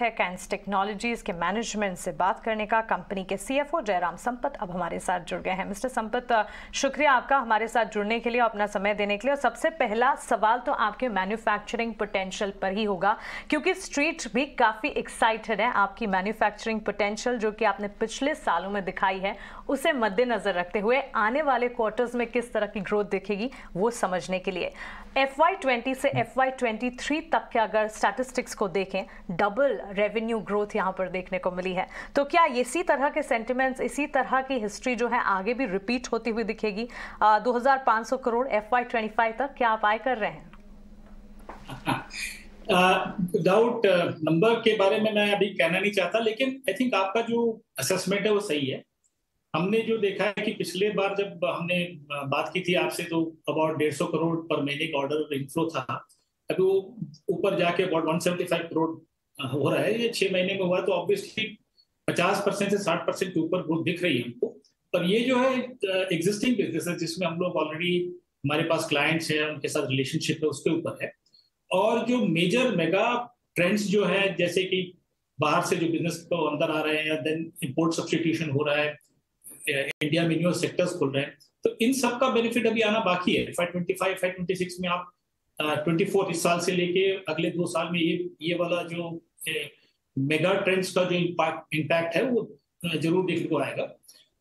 Take and technologies के management से बात करने का कंपनी के सीएफओ जयराम संपत अब हमारे साथ जुड़ गए हैं। मिस्टर संपत, शुक्रिया आपका हमारे साथ जुड़ने के लिए अपना समय देने के लिए। और सबसे पहला सवाल तो आपके मैन्युफैक्चरिंग पोटेंशियल पर ही होगा, क्योंकि स्ट्रीट भी काफ़ी एक्साइटेड है आपकी मैन्युफैक्चरिंग पोटेंशियल जो कि आपने पिछले सालों में दिखाई है। उसे मद्देनजर रखते हुए आने वाले क्वार्टर्स में किस तरह की ग्रोथ दिखेगी, वो समझने के लिए। एफ़ वाई ट्वेंटी से एफ़ वाई ट्वेंटी थ्री तक के अगर स्टैटिस्टिक्स को देखें डबल रेवेन्यू ग्रोथ यहाँ पर देखने को मिली है। तो क्या इसी तरह के सेंटिमेंट्स इसी तरह की हिस्ट्री जो है आगे भी रिपीट होती हुई दिखेगी? दो हज़ार पाँच सौ crore F Y twenty five तक क्या आप आए कर रहे हैं? विदाउट uh, नंबर uh, के बारे में मैं अभी कहना नहीं चाहता लेकिन आई थिंक आपका जो असेसमेंट है वो सही है। हमने जो देखा है कि पिछले बार जब हमने बात की थी आपसे तो अबाउट डेढ़ सौ करोड़ पर महीने का ऑर्डर इनफ्लो था। अभी वो ऊपर जाके about one seventy five crore हो रहा है। ये छह महीने में हुआ तो ऑब्वियसली पचास परसेंट से साठ परसेंट के ऊपर ग्रोथ दिख रही है हमको। पर ये जो है एग्जिस्टिंग बिज़नेस है जिसमें हम लोग ऑलरेडी हमारे पास क्लाइंट्स हैं, उनके साथ रिलेशनशिप है, उसके ऊपर है। और जो मेजर मेगा ट्रेंड्स जो है, जैसे कि बाहर से जो बिज़नेस को अंदर आ रहे हैं देन इम्पोर्ट सब्सटीट्यूशन हो रहा है। इंडिया में न्यू सेक्टर्स खुल रहे हैं। तो इन सब का बेनिफिट अभी आना बाकी है। Five twenty five five twenty six में आप ट्वेंटी फोर इस साल से लेके अगले दो साल में ये ये वाला जो मेगा ट्रेंड्स का जो इम्पैक्ट है, वो ज़रूर देखने को आएगा।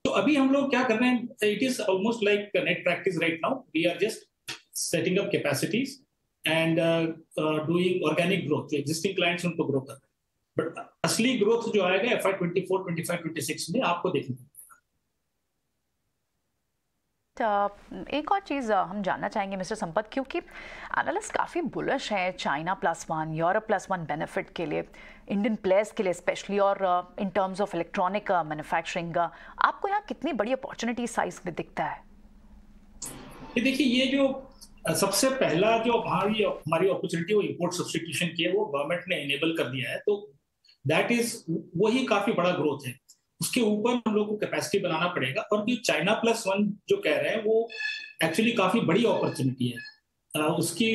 तो अभी हम लोग क्या कर रहे हैं it is almost like net practice right now we are just setting up capacities and doing organic growth जो एग्जिस्टिंग क्लाइंट्स उनको ग्रो कर रहे हैं। बट असली ग्रोथ जो आएगा F Y twenty four twenty five twenty six में आपको देखने को एक और चीज़ हम जानना चाहेंगे मिस्टर संपत, क्योंकि एनालिस्ट काफ़ी बुलिश है China plus one Europe plus one benefit के लिए इंडियन प्लेयर्स के लिए स्पेशली और in terms of electronic manufacturing आपको यहाँ कितनी बड़ी अपॉर्चुनिटी साइज़ में दिखता है? ये देखिए, ये जो सबसे पहला जो हमारी हमारी अपॉर्चुनिटी वो इंपोर्ट सब्सटीट्यूशन की है, वो गवर्नमेंट ने इनेबल कर दिया है। तो दैट इज़ वही काफ़ी बड़ा ग्रोथ है। उसके ऊपर हम लोग को कैपेसिटी बनाना पड़ेगा। और जो चाइना प्लस वन जो कह रहे हैं वो एक्चुअली काफ़ी बड़ी अपॉर्चुनिटी है। आ, उसकी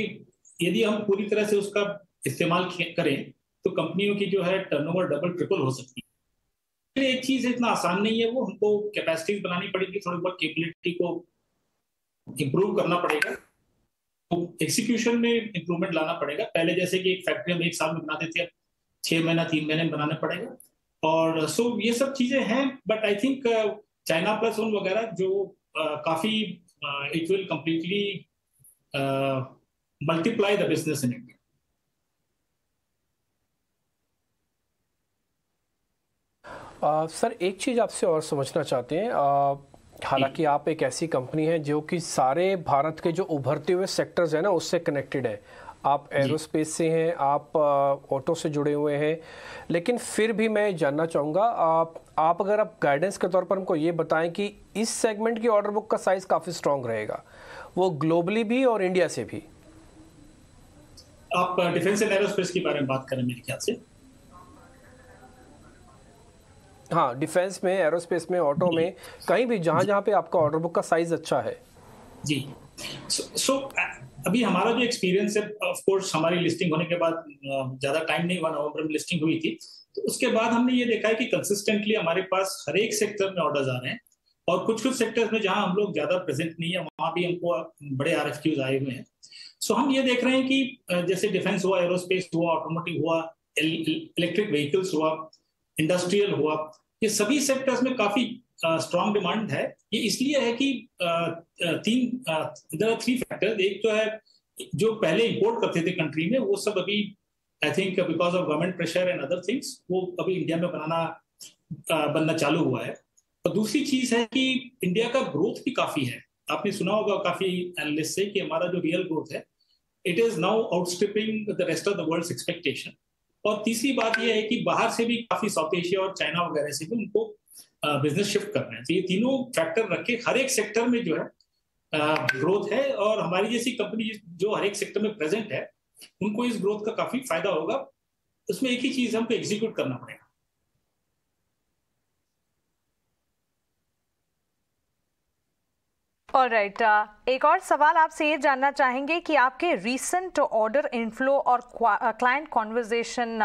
यदि हम पूरी तरह से उसका इस्तेमाल करें तो कंपनियों की जो है टर्नओवर डबल ट्रिपल हो सकती है। एक चीज़ इतना आसान नहीं है वो हमको कैपेसिटी बनानी पड़ेगी थोड़ी बहुत केबिलिटी को इम्प्रूव करना पड़ेगा। तो में इम्प्रूवमेंट लाना पड़ेगा। पहले जैसे कि एक फैक्ट्री हम एक साल में बनाते थे छह महीना तीन महीने में बनाना पड़ेगा। और सो so, ये सब चीज़ें हैं but I think China plus one वगैरह जो uh, काफ़ी it will completely multiply the business in India sir एक चीज़ आपसे और समझना चाहते हैं uh, हालाँकि आप एक ऐसी कंपनी है जो कि सारे भारत के जो उभरते हुए सेक्टर्स हैं ना उससे कनेक्टेड है। आप एरोस्पेस से हैं आप ऑटो से जुड़े हुए हैं। लेकिन फिर भी मैं जानना चाहूँगा आप आप अगर आप गाइडेंस के तौर पर हमको ये बताएँ कि इस सेगमेंट की ऑर्डर बुक का साइज़ काफ़ी स्ट्रांग रहेगा वो ग्लोबली भी और इंडिया से भी। आप डिफेंस एंड एरोस्पेस के बारे में बात करें मेरे ख्याल से। हाँ डिफेंस में एरोस्पेस में ऑटो में कहीं भी जहाँ जहाँ पे आपका ऑर्डर बुक का साइज़ अच्छा है। जी। सो so, so, अभी हमारा जो एक्सपीरियंस है ऑफ़ कोर्स हमारी लिस्टिंग होने के बाद ज़्यादा टाइम नहीं हुआ, नवंबर में लिस्टिंग हुई थी। तो उसके बाद हमने ये देखा है कि कंसिस्टेंटली हमारे पास हर एक सेक्टर में ऑर्डर्स आ रहे हैं। और कुछ कुछ सेक्टर्स में जहाँ हम लोग ज़्यादा प्रेजेंट नहीं है, वहाँ भी हमको बड़े आर आए हुए हैं। सो हम ये देख रहे हैं कि जैसे डिफेंस हुआ एरोस्पेस हुआ ऑटोमोटिव हुआ इलेक्ट्रिक व्हीकल्स हुआ इंडस्ट्रियल हुआ, ये सभी सेक्टर्स में काफ़ी स्ट्रॉन्ग डिमांड है। ये इसलिए है कि तीन थ्री फैक्टर्स एक तो है, जो पहले इंपोर्ट करते थे कंट्री में, वो सब अभी I think because of government pressure and other things वो अभी इंडिया में बनाना बनना चालू हुआ है। और दूसरी चीज़ है कि इंडिया का ग्रोथ भी काफ़ी है। आपने सुना होगा काफ़ी एनालिस्ट से कि हमारा जो रियल ग्रोथ है it is now outstripping the rest of the world expectation और तीसरी बात यह है कि बाहर से भी काफ़ी साउथ एशिया और चाइना वगैरह से भी उनको बिज़नेस शिफ्ट कर रहे हैं। तो ये तीनों फैक्टर रख के हर एक सेक्टर में जो है ग्रोथ है और हमारी जैसी कंपनी जो हर एक सेक्टर में प्रेजेंट है, उनको इस ग्रोथ का काफ़ी फ़ायदा होगा। उसमें एक ही चीज़ हमको एग्जीक्यूट करना पड़ेगा। और राइट right. एक और सवाल आपसे ये जानना चाहेंगे कि आपके रीसेंट ऑर्डर इनफ्लो और क्लाइंट कॉन्वर्जेशन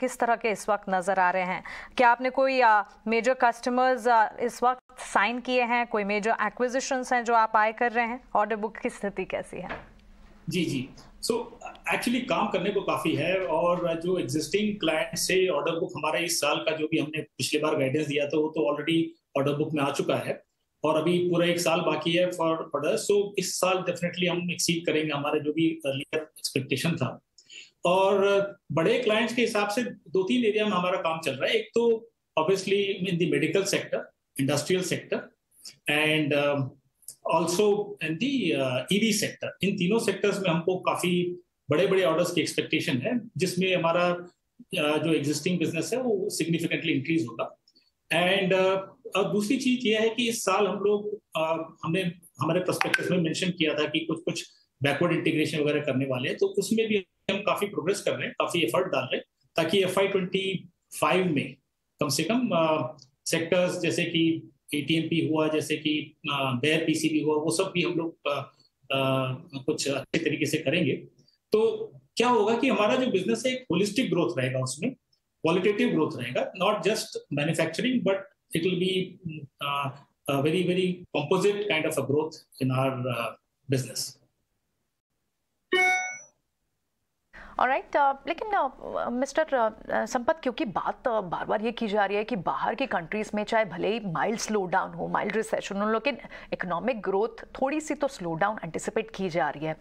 किस तरह के इस वक्त नज़र आ रहे हैं? क्या आपने कोई मेजर कस्टमर्स इस वक्त साइन किए हैं? कोई मेजर एक्विजिशन हैं जो आप आए कर रहे हैं? ऑर्डर बुक की स्थिति कैसी है? जी जी। सो so, एक्चुअली काम करने को काफ़ी है और जो एग्जिस्टिंग क्लाइंट से ऑर्डर बुक हमारा इस साल का जो भी हमने पिछली बार गाइडेंस दिया था वो तो ऑलरेडी ऑर्डर बुक में आ चुका है। और अभी पूरा एक साल बाकी है फॉर ऑर्डर सो इस साल डेफिनेटली हम एक्सीड करेंगे हमारे जो भी अर्लियर एक्सपेक्टेशन था। और बड़े क्लाइंट्स के हिसाब से दो तीन एरिया में हमारा काम चल रहा है। एक तो obviously in the medical sector industrial sector and also in the EV sector इन तीनों सेक्टर्स में हमको काफ़ी बड़े बड़े ऑर्डर्स की एक्सपेक्टेशन है जिसमें हमारा uh, जो एग्जिस्टिंग बिज़नेस है वो सिग्निफिकेंटली इंक्रीज होगा। एंड uh, दूसरी चीज़ ये है कि इस साल हम लोग uh, हमने हमारे प्रोस्पेक्टस में मेंशन किया था कि कुछ कुछ बैकवर्ड इंटीग्रेशन वगैरह करने वाले हैं तो उसमें भी हम काफ़ी प्रोग्रेस कर रहे हैं काफ़ी एफर्ट डाल रहे हैं ताकि एफ़ आई ट्वेंटी फाइव में कम से कम सेक्टर्स जैसे कि एटीएमपी हुआ जैसे कि बेयर पीसीबी हुआ वो सब भी हम लोग कुछ अच्छे तरीके से करेंगे। तो क्या होगा कि हमारा जो बिज़नेस है एक होलिस्टिक ग्रोथ रहेगा उसमें। क्वालिटेटिव ग्रोथ रहेगा not just manufacturing but it will be very very composite kind of a growth in our business right right, uh, लेकिन मिस्टर uh, uh, संपत क्योंकि बात uh, बार बार ये की जा रही है कि बाहर की कंट्रीज़ में चाहे भले ही माइल्ड स्लो डाउन हो माइल्ड रिसेशन हो लेकिन इकोनॉमिक ग्रोथ थोड़ी सी तो स्लो डाउन एंटिसिपेट की जा रही है।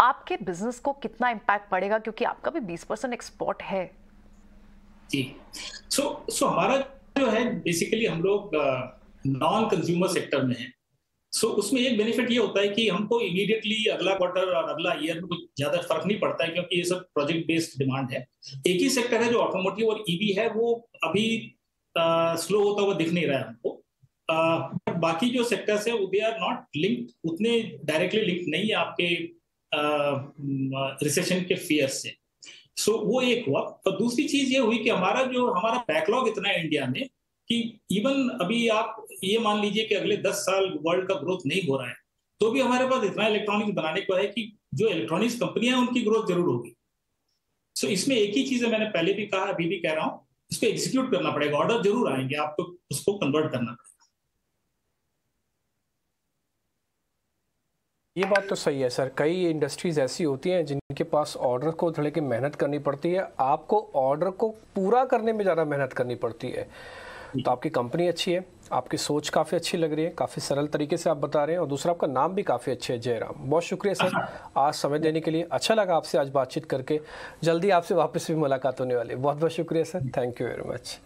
आपके बिज़नेस को कितना इम्पैक्ट पड़ेगा? क्योंकि आपका भी 20 परसेंट एक्सपोर्ट है। जी। सो सो हमारा जो है बेसिकली हम लोग नॉन कंज्यूमर सेक्टर में है। सो so, उसमें एक बेनिफिट ये होता है कि हमको इमीडिएटली अगला क्वार्टर और अगला ईयर में कुछ ज़्यादा फ़र्क नहीं पड़ता है क्योंकि ये सब प्रोजेक्ट बेस्ड डिमांड है। एक ही सेक्टर है जो ऑटोमोटिव और ईवी है वो अभी आ, स्लो होता हुआ दिख नहीं रहा है हमको। बट बाकी जो सेक्टर्स है दे आर नॉट लिंक्ड उतने डायरेक्टली लिंक नहीं है आपके रिसेशन के फेयर से। सो वो एक हुआ। और दूसरी चीज़ ये हुई कि हमारा जो हमारा बैकलॉग इतना है इंडिया में कि इवन अभी आप ये मान लीजिए कि अगले दस साल वर्ल्ड का ग्रोथ नहीं हो रहा है तो भी हमारे पास इतना इलेक्ट्रॉनिक्स बनाने को है कि जो इलेक्ट्रॉनिक्स कंपनियाँ हैं उनकी ग्रोथ ज़रूर होगी। सो so, इसमें एक ही चीज़ है मैंने पहले भी कहा अभी भी कह रहा हूँ इसको एग्जीक्यूट करना पड़ेगा। ऑर्डर ज़रूर आएँगे आपको उसको कन्वर्ट करना पड़ेगा। ये बात तो सही है, सर। कई इंडस्ट्रीज़ ऐसी होती हैं जिनके पास ऑर्डर को थोड़े की मेहनत करनी पड़ती है। आपको ऑर्डर को पूरा करने में ज़्यादा मेहनत करनी पड़ती है। तो आपकी कंपनी अच्छी है, आपकी सोच काफ़ी अच्छी लग रही है, काफ़ी सरल तरीके से आप बता रहे हैं और दूसरा आपका नाम भी काफ़ी अच्छे है, जयराम। बहुत शुक्रिया, सर। आज समय देने के लिए अच्छा लगा आपसे आज बातचीत करके। जल्दी आपसे वापस भी मुलाकात होने वाली बहुत बहुत शुक्रिया, sir. Thank you very much